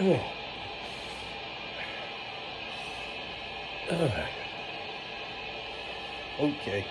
Oh. Oh. Okay.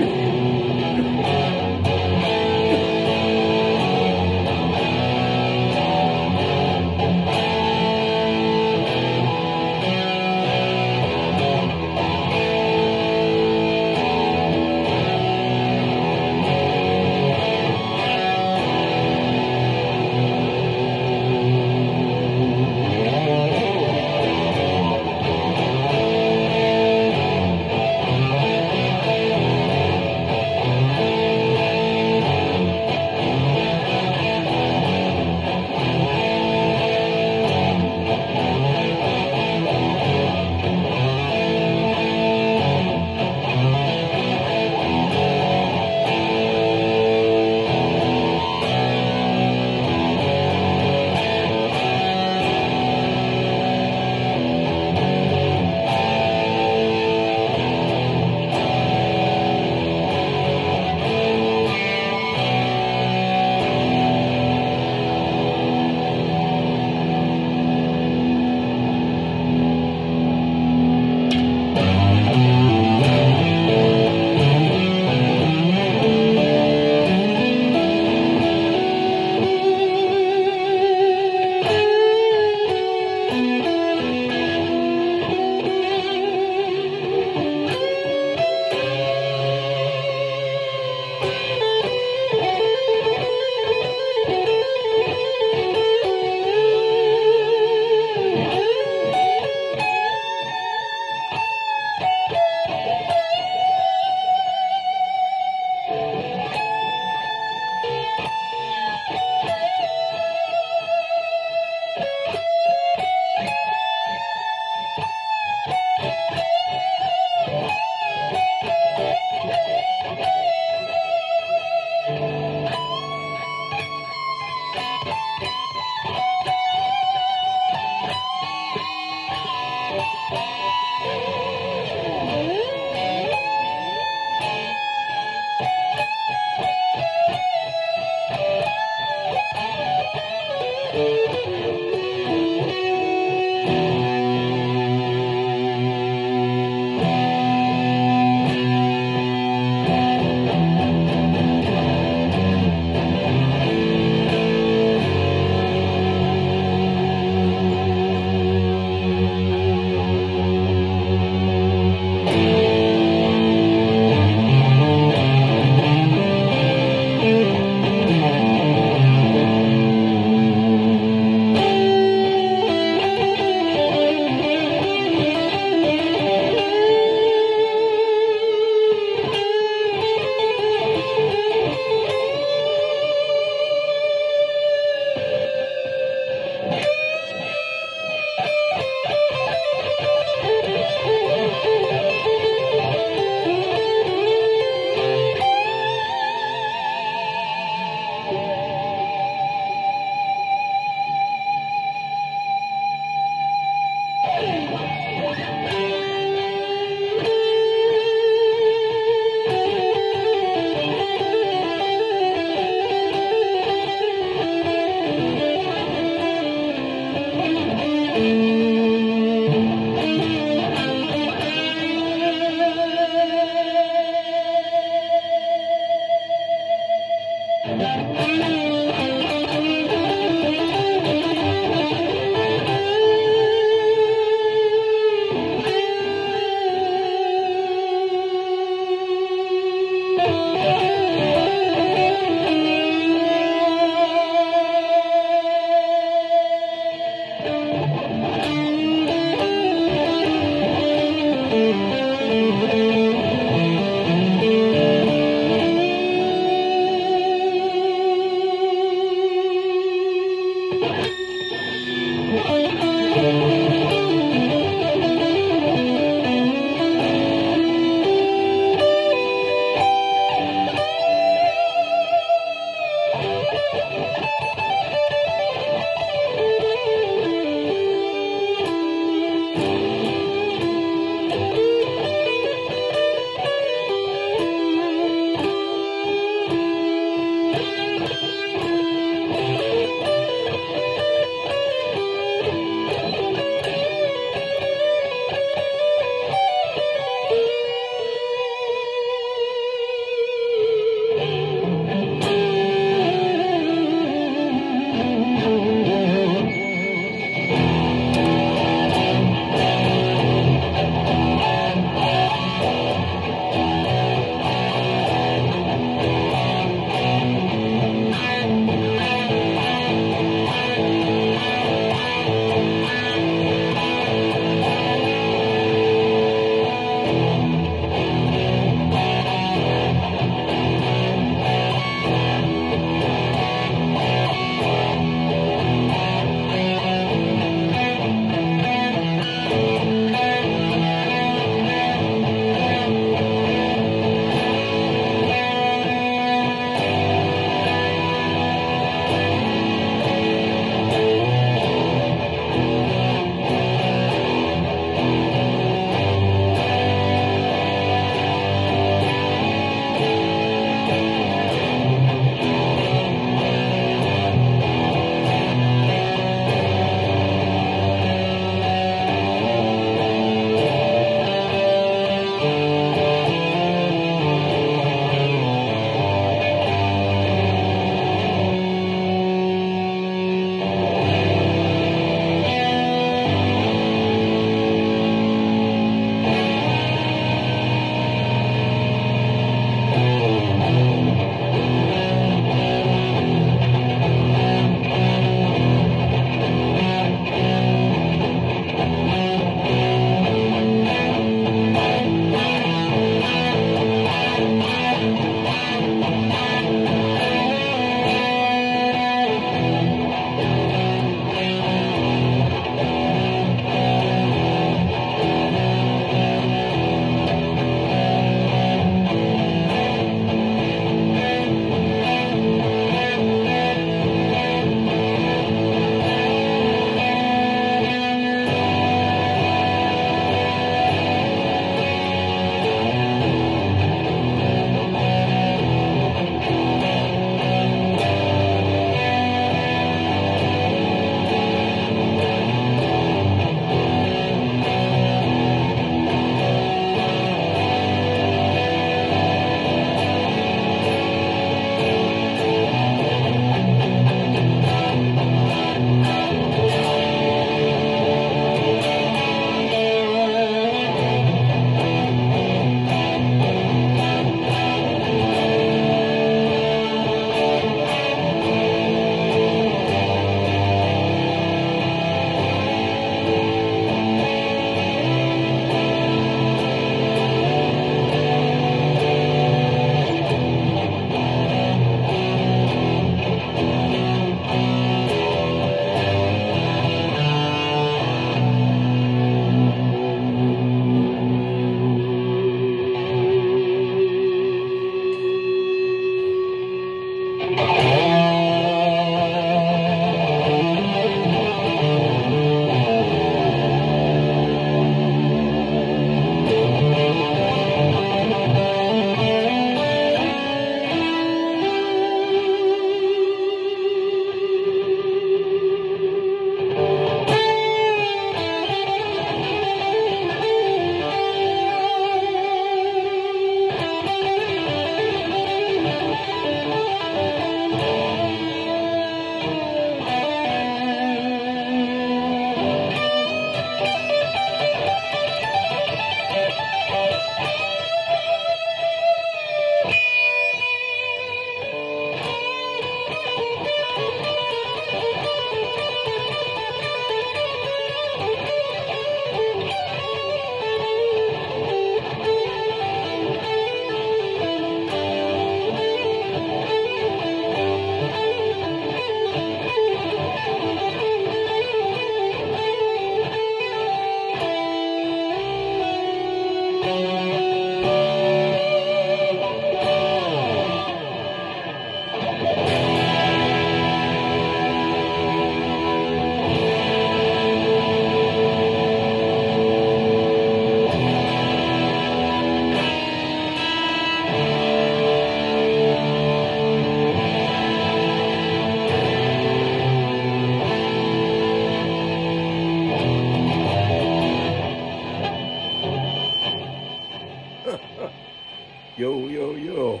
Yo, yo, yo.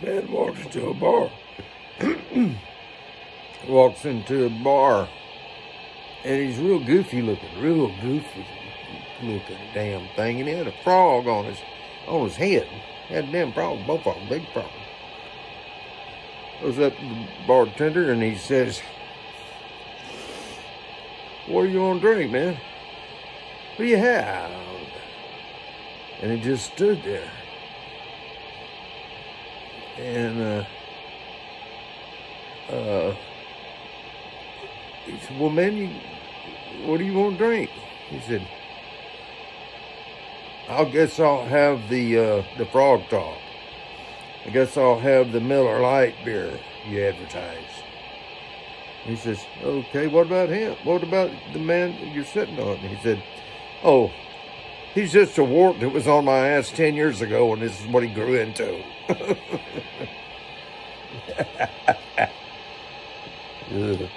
man walks into a bar. walks into a bar. And he's real goofy looking, real goofy looking damn thing. And he had a frog on his on his head. He had a damn frog, both of them, big frog. Goes up to the bartender and he says, What do you want to drink, man? What do you have? And he just stood there. And uh, uh, he said, Well, man, you, what do you want to drink? He said, I guess I'll have the uh, the frog talk. I guess I'll have the Miller Lite beer you advertise. He says, okay, what about him? What about the man you're sitting on? He said, oh, he's just a wart that was on my ass 10 years ago, and this is what he grew into. Ugh.